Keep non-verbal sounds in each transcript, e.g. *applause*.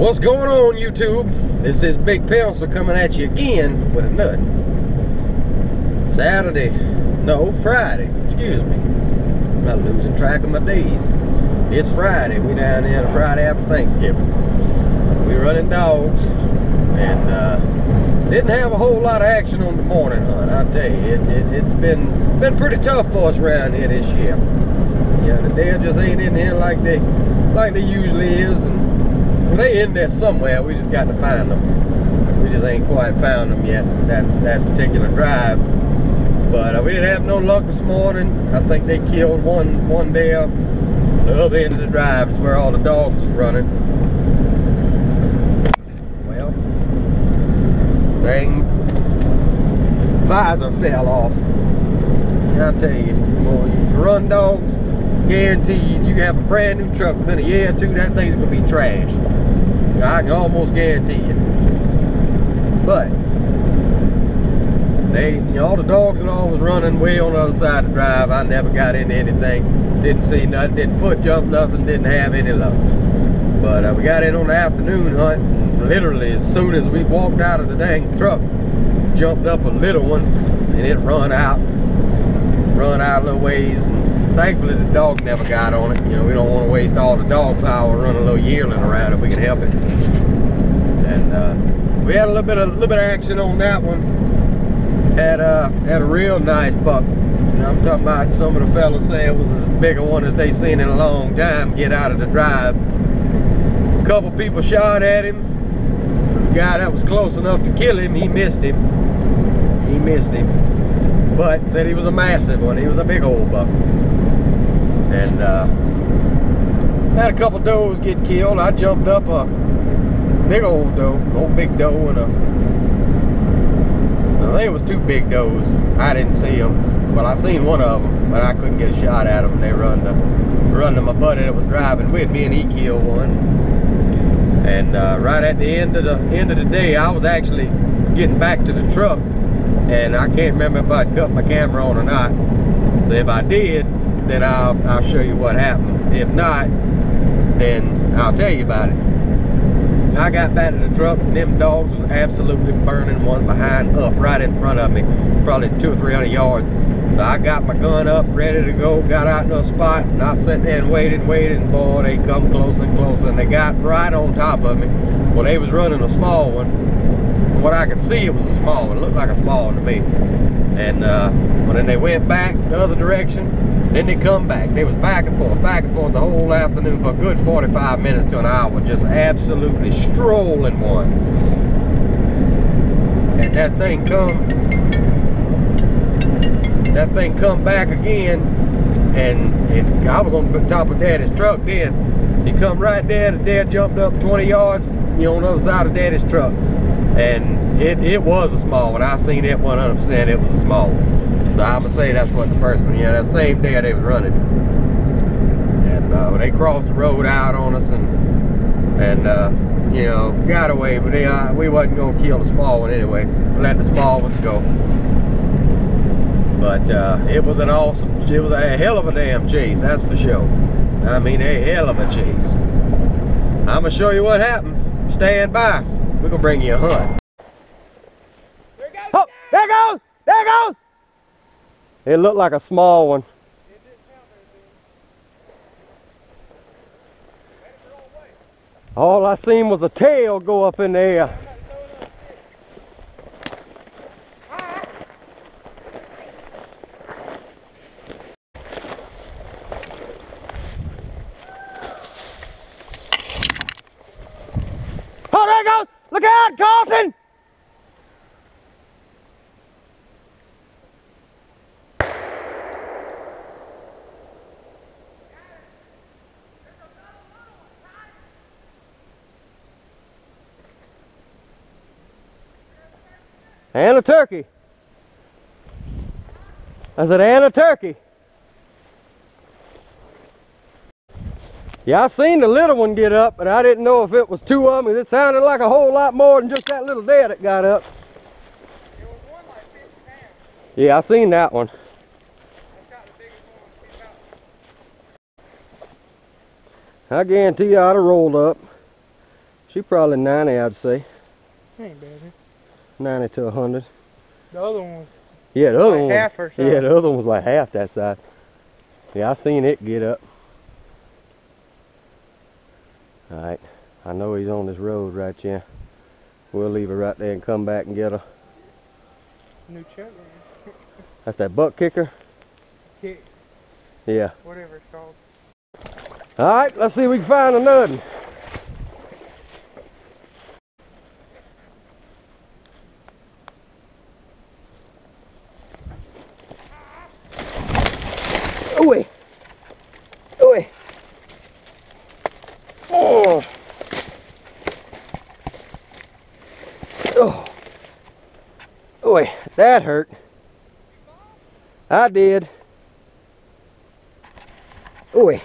What's going on YouTube? This is Big Pensel coming at you again with a nut. Saturday, no, Friday, excuse me. I'm losing track of my days. It's Friday, we down there the Friday after Thanksgiving. We running dogs and uh, didn't have a whole lot of action on the morning hunt, I'll tell you. It, it, it's been been pretty tough for us around here this year. Yeah, the deer just ain't in here like they like they usually is and well, they in there somewhere. We just got to find them. We just ain't quite found them yet. That that particular drive. But uh, we didn't have no luck this morning. I think they killed one one deer. The other end of the drive is where all the dogs was running. Well, dang visor fell off. I tell you, you run dogs, guaranteed you have a brand new truck within a year or two, that thing's gonna be trash. I can almost guarantee it. But they, you know, all the dogs and all was running way on the other side of the drive. I never got into anything. Didn't see nothing. Didn't foot jump nothing. Didn't have any luck. But uh, we got in on the afternoon hunt. And literally, as soon as we walked out of the dang truck, jumped up a little one, and it run out, run out a little ways. And thankfully, the dog never got on it. You know, we don't want to waste all the dog power running a little yearling around if we can help it. And uh, we had a little bit of a little bit of action on that one. Had uh had a real nice buck. I'm talking about some of the fellas say it was as big a one that they seen in a long time get out of the drive. A couple people shot at him. The guy that was close enough to kill him, he missed him. He missed him. But said he was a massive one. He was a big old buck. And uh, had a couple does get killed. I jumped up a big old doe, old big doe and a I think it was two big does. I didn't see them, but I seen one of them, but I couldn't get a shot at them. They run to run to my buddy that was driving with me, and he killed one. And uh, right at the end of the end of the day, I was actually getting back to the truck, and I can't remember if I cut my camera on or not. So if I did, then I'll I'll show you what happened. If not, then I'll tell you about it. I got back to the truck and them dogs was absolutely burning one behind up right in front of me, probably two or three hundred yards. So I got my gun up, ready to go, got out in a spot, and I sat there and waited, waited, and boy, they come closer and closer, and they got right on top of me. Well, they was running a small one. From what I could see, it was a small one. It looked like a small one to me. And uh, well, then they went back the other direction, then they come back. They was back and forth, back and forth the whole afternoon for a good 45 minutes to an hour, just absolutely strolling one. And that thing come, that thing come back again, and, and I was on the top of Daddy's truck then. He come right there, the dad jumped up 20 yards, you know, on the other side of Daddy's truck. And it, it was a small one. I seen it 100%, it was a small one. So I'm gonna say that's what the first one, yeah, that same day they was running. And uh, they crossed the road out on us and, and uh, you know, got away, but they, uh, we wasn't gonna kill the small one anyway. Let the small ones go. But uh, it was an awesome, it was a hell of a damn chase, that's for sure. I mean, a hell of a chase. I'm gonna show you what happened. Stand by. We're gonna bring you a hunt. There goes. Oh, there goes! There goes! It looked like a small one. All I seen was a tail go up in the air. I'm about to throw it up. Oh, there it goes! Look out, Carlson! And a turkey. I said, and a turkey. Yeah, I seen the little one get up, but I didn't know if it was two of them. It sounded like a whole lot more than just that little deer that got up. Yeah, I seen that one. I guarantee you I'd have rolled up. She probably 90, I'd say. Ain't bad. 90 to 100. The other one Yeah, the other like one. half her size. Yeah, the other one was like half that size. Yeah, I seen it get up. Alright, I know he's on this road right here. We'll leave her right there and come back and get her. new chuck man. *laughs* That's that butt kicker? Kick, Yeah. whatever it's called. Alright, let's see if we can find another. Ooh. Ooh. Oh. Oh. Ooh, that hurt. I did. Ooh.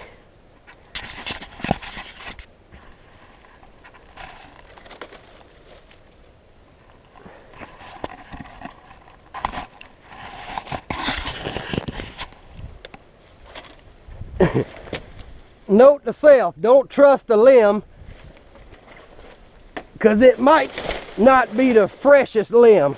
*coughs* Note to self, don't trust a limb because it might not be the freshest limb.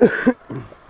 Alright.